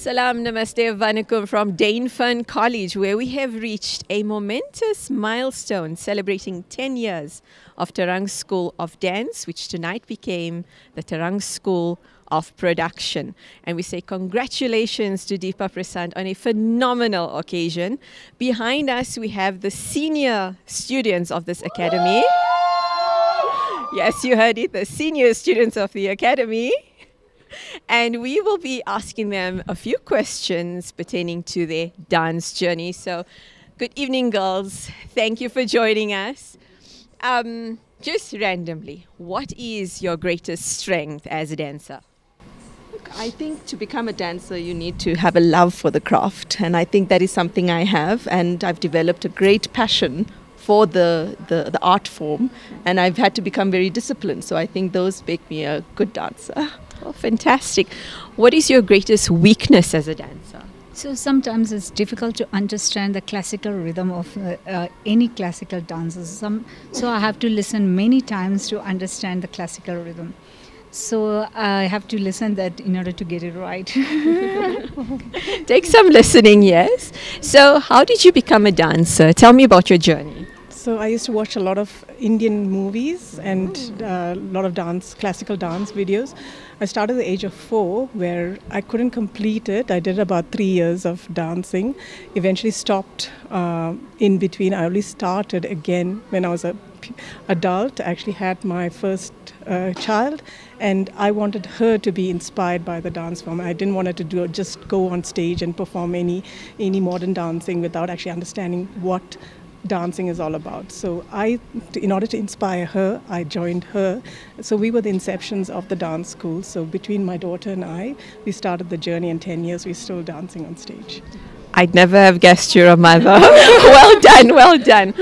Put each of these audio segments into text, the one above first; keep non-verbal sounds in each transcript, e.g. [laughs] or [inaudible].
Salam Namaste Vanakum from Dane College, where we have reached a momentous milestone celebrating 10 years of Tarang School of Dance, which tonight became the Tarang School of Production. And we say congratulations to Deepa Prasad on a phenomenal occasion. Behind us, we have the senior students of this academy. Yes, you heard it, the senior students of the academy and we will be asking them a few questions pertaining to their dance journey. So, good evening, girls. Thank you for joining us. Um, just randomly, what is your greatest strength as a dancer? I think to become a dancer, you need to have a love for the craft, and I think that is something I have, and I've developed a great passion for the, the, the art form, and I've had to become very disciplined. So I think those make me a good dancer. [laughs] Oh, fantastic. What is your greatest weakness as a dancer? So sometimes it's difficult to understand the classical rhythm of uh, uh, any classical dances. Some, so I have to listen many times to understand the classical rhythm. So I have to listen that in order to get it right. [laughs] Take some listening, yes. So how did you become a dancer? Tell me about your journey. So I used to watch a lot of Indian movies and uh, a lot of dance, classical dance videos. I started at the age of four, where I couldn't complete it. I did about three years of dancing. Eventually stopped uh, in between. I only started again when I was a p- adult. I actually had my first uh, child, and I wanted her to be inspired by the dance form. I didn't want her to do just go on stage and perform any any modern dancing without actually understanding what dancing is all about. So I, in order to inspire her, I joined her. So we were the inceptions of the dance school. So between my daughter and I, we started the journey. In 10 years, we're still dancing on stage. I'd never have guessed you're a mother. [laughs] well done, well done.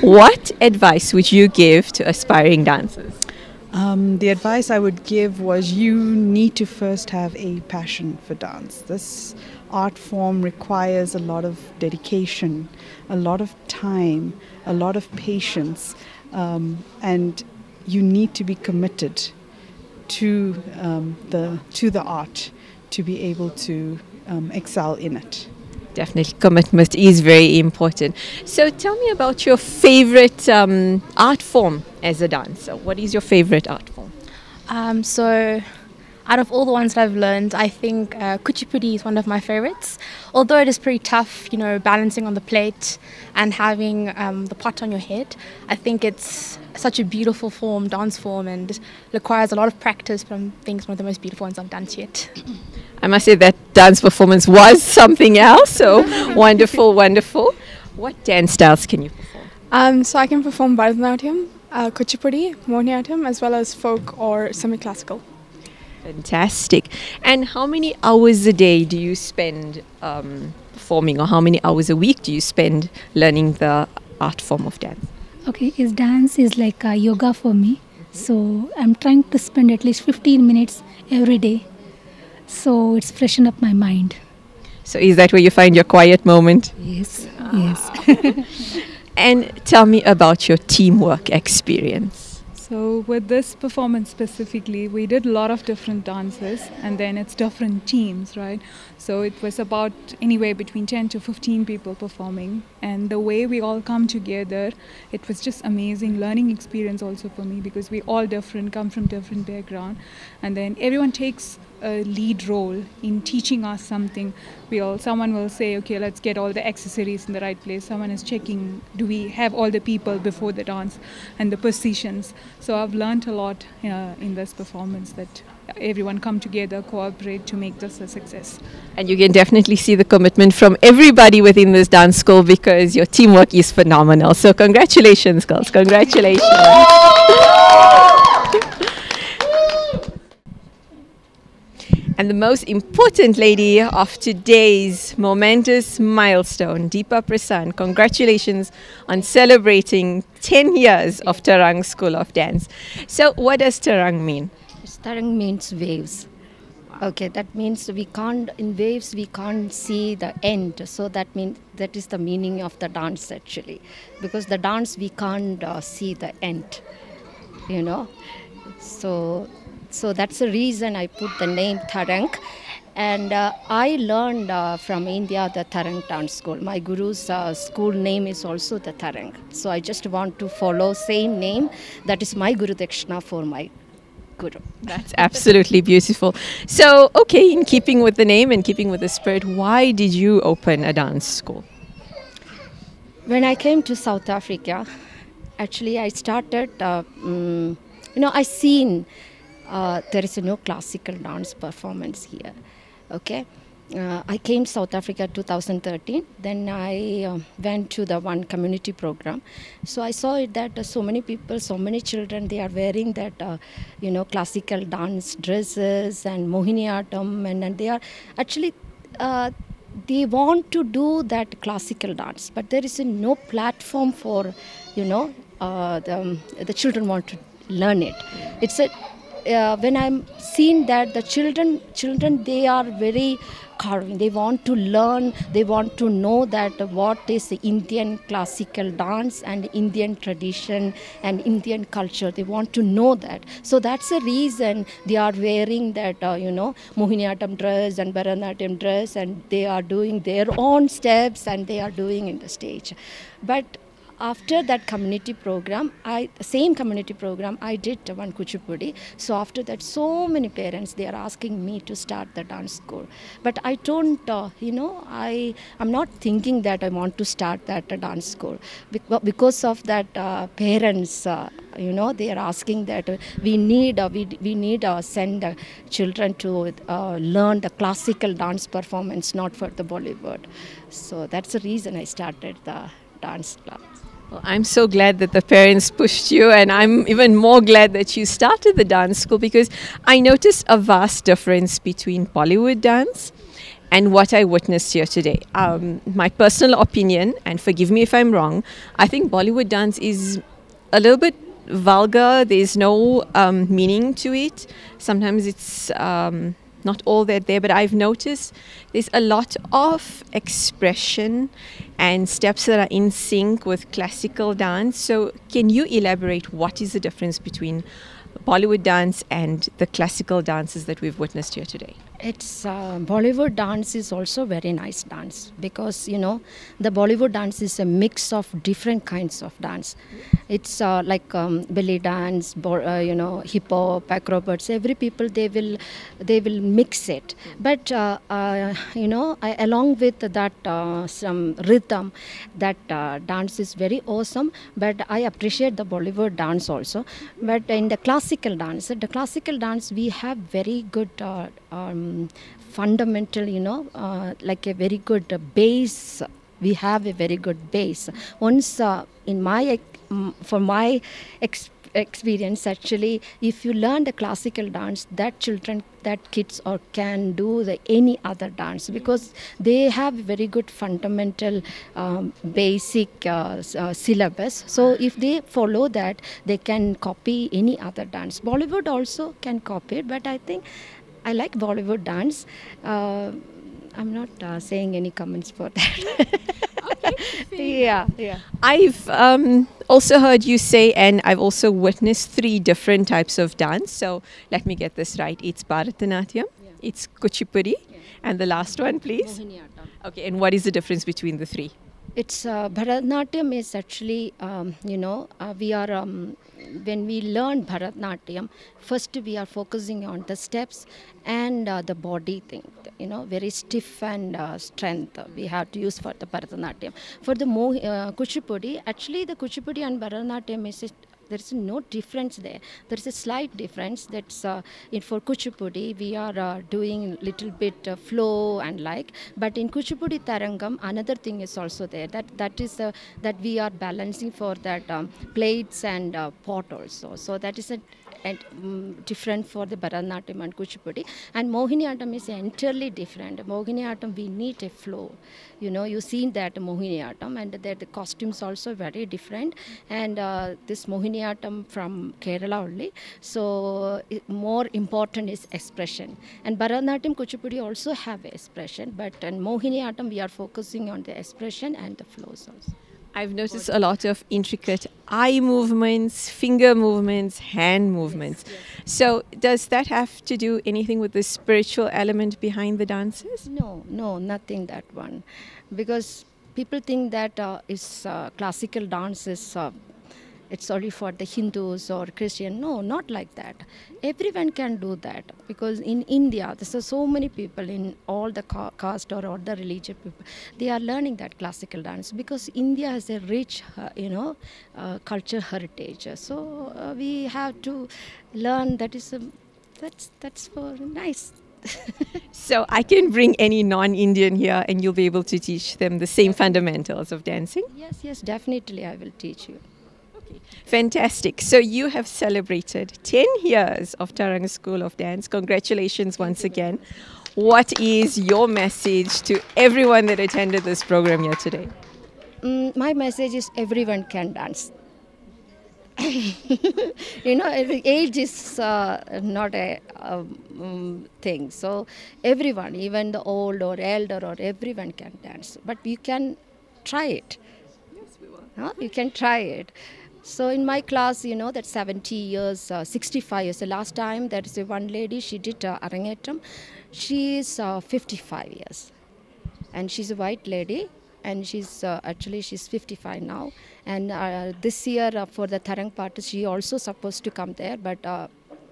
What advice would you give to aspiring dancers? Um, the advice I would give was you need to first have a passion for dance. This art form requires a lot of dedication, a lot of time, a lot of patience, um, and you need to be committed to um, the to the art to be able to um, excel in it. Definitely, commitment is very important. So, tell me about your favorite um, art form as a dancer. What is your favorite art form? Um, so, out of all the ones that I've learned, I think uh, Kuchipudi is one of my favorites. Although it is pretty tough, you know, balancing on the plate and having um, the pot on your head, I think it's such a beautiful form, dance form, and requires a lot of practice. But I think it's one of the most beautiful ones I've danced yet. I must say that dance performance was [laughs] something else. So [laughs] wonderful, wonderful. What dance styles can you perform? Um, so I can perform Bharatanatyam, uh, Kuchipudi, Mohiniyattam, as well as folk or semi-classical. Fantastic. And how many hours a day do you spend um, performing, or how many hours a week do you spend learning the art form of dance? Okay, is dance is like uh, yoga for me. So I'm trying to spend at least 15 minutes every day. So it's freshen up my mind. So is that where you find your quiet moment? Yes, yes. [laughs] And tell me about your teamwork experience. So, with this performance specifically, we did a lot of different dances and then it's different teams, right? So, it was about anywhere between 10 to 15 people performing. And the way we all come together, it was just amazing learning experience also for me because we all different, come from different background. And then everyone takes a lead role in teaching us something. We all someone will say, okay, let's get all the accessories in the right place. Someone is checking, do we have all the people before the dance and the positions. So I've learned a lot uh, in this performance that everyone come together, cooperate to make this a success. And you can definitely see the commitment from everybody within this dance school because your teamwork is phenomenal. So congratulations, girls. Congratulations. And the most important lady of today's momentous milestone, Deepa Prasan, congratulations on celebrating 10 years of Tarang School of Dance. So, what does Tarang mean? Tarang means waves. Okay, that means we can't, in waves, we can't see the end. So that means that is the meaning of the dance actually. Because the dance, we can't uh, see the end, you know. So so that's the reason I put the name Tarang. And uh, I learned uh, from India the Tarang dance school. My guru's uh, school name is also the Tarang. So I just want to follow same name. That is my Guru Dakshina for my guru. That's absolutely beautiful. So, okay, in keeping with the name and keeping with the spirit, why did you open a dance school? When I came to South Africa, actually I started, uh, mm, you know, I seen uh, there is no classical dance performance here. Okay. Uh, I came South Africa 2013. Then I uh, went to the one community program. So I saw it that uh, so many people, so many children, they are wearing that, uh, you know, classical dance dresses and Mohiniyattam, and, and they are actually uh, they want to do that classical dance, but there is no platform for, you know, the, the children want to learn it. It's a uh, when I'm seeing that the children children they are very carving. They want to learn. They want to know that what is the Indian classical dance and Indian tradition and Indian culture. They want to know that. So that's the reason they are wearing that uh, you know Mohiniyattam dress and Bharatanatyam dress, and they are doing their own steps and they are doing in the stage. But after that community program i same community program i did one kuchipudi. So after that so many parents they are asking me to start the dance school. But i don't uh, you know i i'm not thinking that i want to start that uh, dance school. Because of that uh, parents uh, you know they are asking that we need uh, we, we need uh, send uh, children to learn the classical dance performance not for the bollywood. So that's the reason i started the dance club well, I'm so glad that the parents pushed you, and I'm even more glad that you started the dance school because I noticed a vast difference between Bollywood dance and what I witnessed here today. Um, my personal opinion, and forgive me if I'm wrong, I think Bollywood dance is a little bit vulgar. There's no um, meaning to it. Sometimes it's um, not all that there, but I've noticed there's a lot of expression and steps that are in sync with classical dance. So, can you elaborate what is the difference between Bollywood dance and the classical dances that we've witnessed here today? It's uh, Bollywood dance is also very nice dance because you know the Bollywood dance is a mix of different kinds of dance. It's uh, like um, belly dance, bo- uh, you know, hip hop, acrobats. Every people they will they will mix it. But uh, uh, you know, I, along with that uh, some rhythm, that dance is very awesome. But I appreciate the Bollywood dance also. But in the classical dance, the classical dance we have very good. Um, fundamental, you know, uh, like a very good uh, base. We have a very good base. Once, uh, in my, um, for my experience, experience actually if you learn the classical dance that children that kids or can do the any other dance because they have very good fundamental um, basic uh, uh, syllabus so if they follow that they can copy any other dance bollywood also can copy it but i think I like Bollywood dance. Uh, I'm not uh, saying any comments for that. [laughs] yeah, yeah. I've um, also heard you say, and I've also witnessed three different types of dance. So let me get this right. It's Bharatanatyam, yeah. it's Kuchipudi, yeah. and the last one, please. Okay, and what is the difference between the three? It's uh, Bharatanatyam is actually, um, you know, uh, we are um, when we learn Bharatanatyam, first we are focusing on the steps and uh, the body thing, you know, very stiff and uh, strength we have to use for the Bharatanatyam. For the Mo- uh, Kuchipudi, actually the Kuchipudi and Bharatanatyam is there is no difference there. There is a slight difference. That's uh, in for Kuchipudi we are uh, doing little bit uh, flow and like. But in Kuchipudi Tarangam, another thing is also there. That that is uh, that we are balancing for that um, plates and uh, pot also. So that is a and um, different for the Bharatanatyam and Kuchipudi. And Mohiniyattam is entirely different. Mohiniyattam, we need a flow. You know, you seen that Mohiniyattam, and that the costumes also very different. And uh, this Mohiniyattam from Kerala only. So more important is expression. And Bharatanatyam, Kuchipudi also have expression, but in Mohiniyattam we are focusing on the expression and the flows also. I've noticed a lot of intricate eye movements, finger movements, hand movements. So, does that have to do anything with the spiritual element behind the dances? No, no, nothing that one. Because people think that uh, is uh, classical dance is uh, it's only for the Hindus or Christian. No, not like that. Everyone can do that because in India, there's so many people in all the caste or all the religion people. They are learning that classical dance because India has a rich, uh, you know, uh, culture heritage. So uh, we have to learn. That is, um, that's that's for nice. [laughs] so I can bring any non-Indian here, and you'll be able to teach them the same fundamentals of dancing. Yes, yes, definitely, I will teach you. Fantastic. So you have celebrated 10 years of Tarang School of Dance. Congratulations once again. What is your message to everyone that attended this program here today? Mm, my message is everyone can dance. [laughs] you know, age is uh, not a um, thing. So everyone, even the old or elder or everyone can dance. But you can try it. Yes, we will. Huh? You can try it. So in my class, you know, that 70 years, uh, 65 years. The last time there is one lady, she did uh, Arangetram. She is uh, 55 years. And she's a white lady. And she's uh, actually she's 55 now. And uh, this year uh, for the Tarang party, she also supposed to come there, but uh,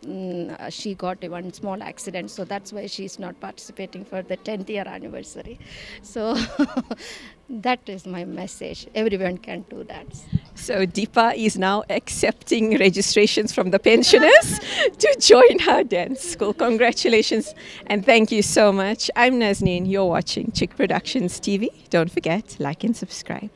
mm, she got one small accident, so that's why she's not participating for the 10th year anniversary. So [laughs] that is my message. Everyone can do that. So Deepa is now accepting registrations from the pensioners [laughs] to join her dance school. Congratulations and thank you so much. I'm Nazneen. You're watching Chic Productions TV. Don't forget, like and subscribe.